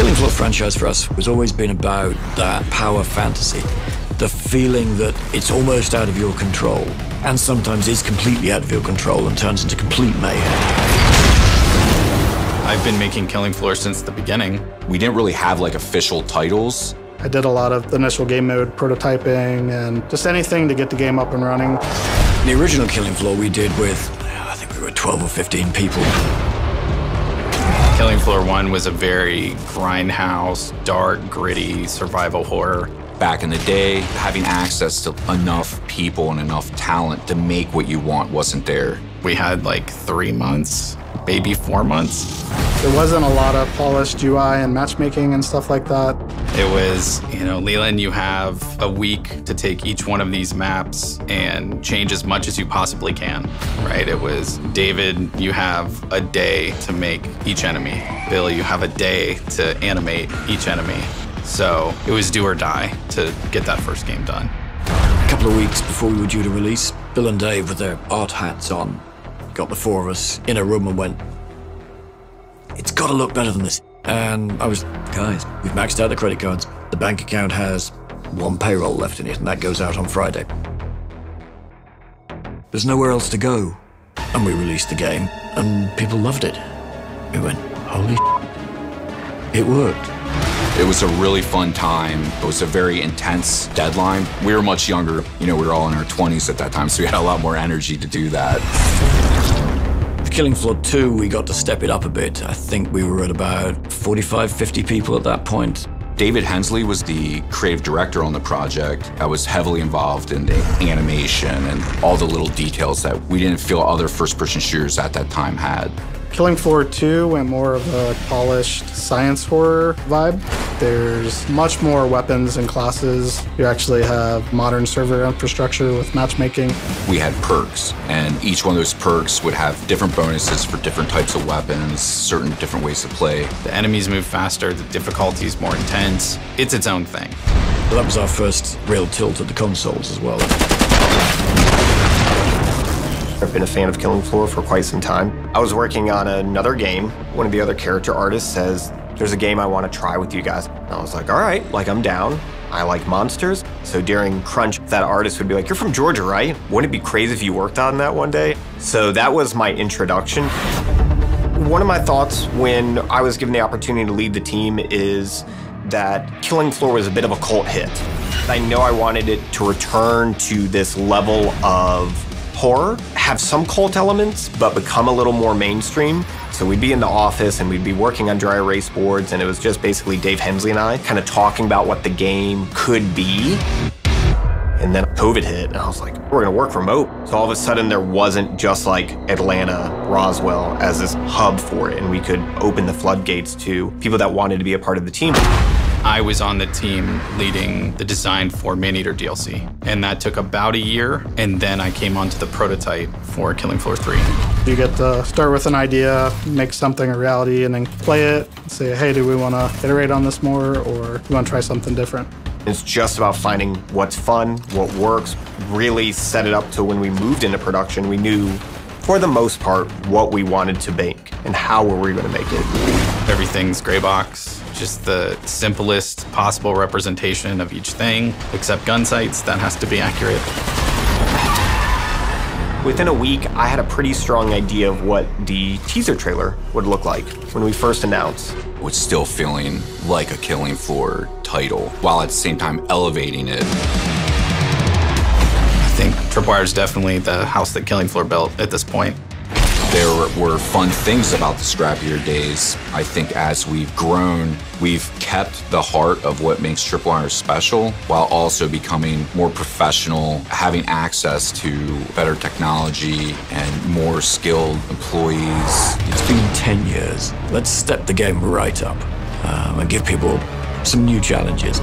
Killing Floor franchise for us has always been about that power fantasy, the feeling that it's almost out of your control, and sometimes is completely out of your control and turns into complete mayhem. I've been making Killing Floor since the beginning. We didn't really have like official titles. I did a lot of initial game mode prototyping and just anything to get the game up and running. The original Killing Floor we did with, I think we were 12 or 15 people. Killing Floor 1 was a very grindhouse, dark, gritty survival horror. Back in the day, having access to enough people and enough talent to make what you want wasn't there. We had like three months maybe four months. There wasn't a lot of polished UI and matchmaking and stuff like that. It was, you know, Leland, you have a week to take each one of these maps and change as much as you possibly can, right? It was, David, you have a day to make each enemy. Bill, you have a day to animate each enemy. So it was do or die to get that first game done. A couple of weeks before we were due to release, Bill and Dave, with their art hats on, got the four of us in a room and went, it's got to look better than this. And I was, guys, we've maxed out the credit cards. The bank account has one payroll left in it, and that goes out on Friday. There's nowhere else to go. And we released the game, and people loved it. We went, holy it worked. It was a really fun time. It was a very intense deadline. We were much younger. You know, we were all in our 20s at that time, so we had a lot more energy to do that. Killing Floor 2, we got to step it up a bit. I think we were at about 45, 50 people at that point. David Hensley was the creative director on the project. I was heavily involved in the animation and all the little details that we didn't feel other first-person shooters at that time had. Killing Floor 2 went more of a polished science horror vibe. There's much more weapons and classes. You actually have modern server infrastructure with matchmaking. We had perks, and each one of those perks would have different bonuses for different types of weapons, certain different ways to play. The enemies move faster, the difficulty is more intense. It's its own thing. Well, that was our first real tilt at the consoles as well. I've been a fan of Killing Floor for quite some time. I was working on another game. One of the other character artists says, there's a game I want to try with you guys. And I was like, all right, like I'm down. I like monsters. So during Crunch, that artist would be like, you're from Georgia, right? Wouldn't it be crazy if you worked on that one day? So that was my introduction. One of my thoughts when I was given the opportunity to lead the team is that Killing Floor was a bit of a cult hit. I know I wanted it to return to this level of horror, have some cult elements, but become a little more mainstream. So we'd be in the office and we'd be working on dry erase boards, and it was just basically Dave Hensley and I kind of talking about what the game could be. And then COVID hit, and I was like, we're gonna work remote. So all of a sudden, there wasn't just like Atlanta, Roswell as this hub for it, and we could open the floodgates to people that wanted to be a part of the team. I was on the team leading the design for Maneater DLC, and that took about a year, and then I came onto the prototype for Killing Floor 3. You get to start with an idea, make something a reality, and then play it, say, hey, do we want to iterate on this more, or do we want to try something different? It's just about finding what's fun, what works, really set it up to when we moved into production, we knew for the most part what we wanted to make and how were we going to make it. Everything's gray box just the simplest possible representation of each thing, except gun sights, that has to be accurate. Within a week, I had a pretty strong idea of what the teaser trailer would look like when we first announced. Was still feeling like a Killing Floor title, while at the same time elevating it. I think Tripwire is definitely the house that Killing Floor built at this point. There were fun things about the scrappier days. I think as we've grown, we've kept the heart of what makes Tripwire special while also becoming more professional, having access to better technology and more skilled employees. It's been 10 years. Let's step the game right up um, and give people some new challenges.